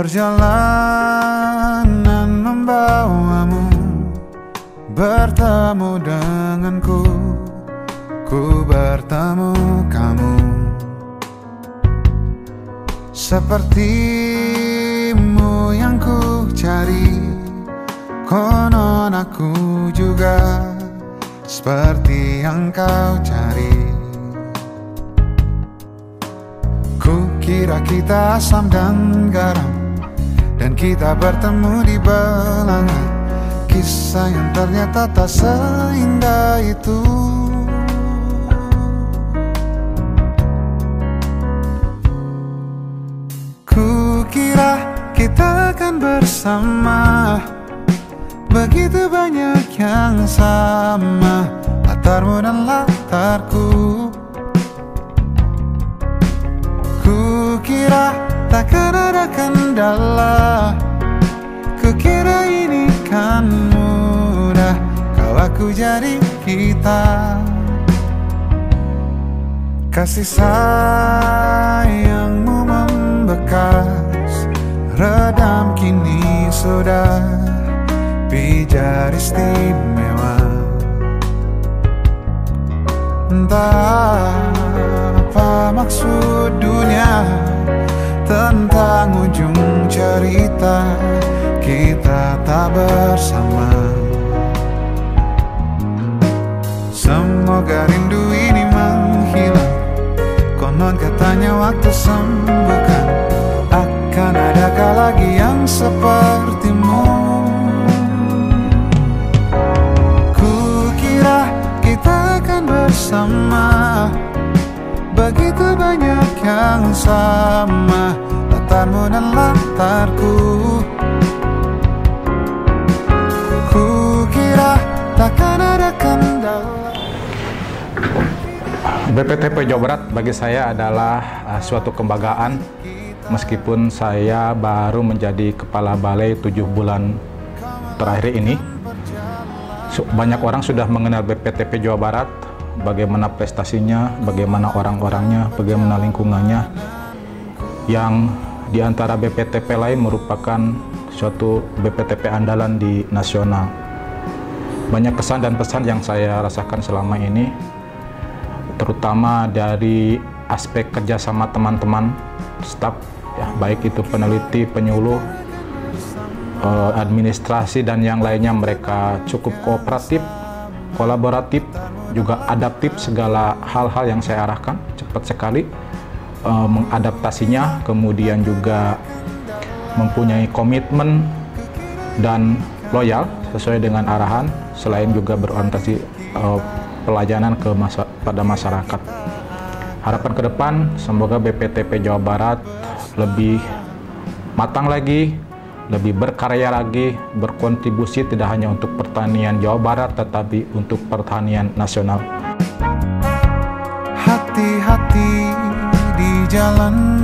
Perjalanan membawamu Bertemu denganku. Ku bertemu kamu. Sepertimu yang ku cari Konon aku juga Seperti yang kau cari. Ku kira kita asam dan garam Dan kita bertemu di belanga Kisah yang ternyata tak seindah itu. Ku kira kita akan bersama. Begitu banyak yang sama. Latarmu dan latarku. Ku kira takkan ada kendala Ku kira ini kan mudah. Kau aku jadi kita. Kasih sayangmu membekas Redam kini sudah. Pijar istimewa. Entah apa maksud dunia Tentang ujung cerita Kita tak bersama. Semoga rindu ini menghilang. Konon katanya waktu sembuhkan. Akan adakah lagi yang sepertimu? Ku kira kita akan bersama. Begitu banyak yang sama Dan latarku. Ku takkan ada kendala. BPTP Jawa Barat bagi saya adalah uh, suatu kebanggaan. Meskipun saya baru menjadi kepala balai tujuh bulan terakhir ini. Banyak orang sudah mengenal BPTP Jawa Barat, bagaimana prestasinya, bagaimana orang-orangnya, bagaimana lingkungannya, yang di antara BPTP lain merupakan suatu BPTP andalan di nasional. Banyak kesan dan pesan yang saya rasakan selama ini, terutama dari aspek kerjasama teman-teman staf ya baik itu peneliti penyuluh eh, administrasi dan yang lainnya mereka cukup kooperatif kolaboratif juga adaptif segala hal-hal yang saya arahkan cepat sekali eh, mengadaptasinya kemudian juga mempunyai komitmen dan loyal sesuai dengan arahan selain juga berorientasi eh, pelayanan ke masa, pada masyarakat. Harapan ke depan semoga BPTP Jawa Barat lebih matang lagi, lebih berkarya lagi, berkontribusi tidak hanya untuk pertanian Jawa Barat tetapi untuk pertanian nasional. Hati-hati jalan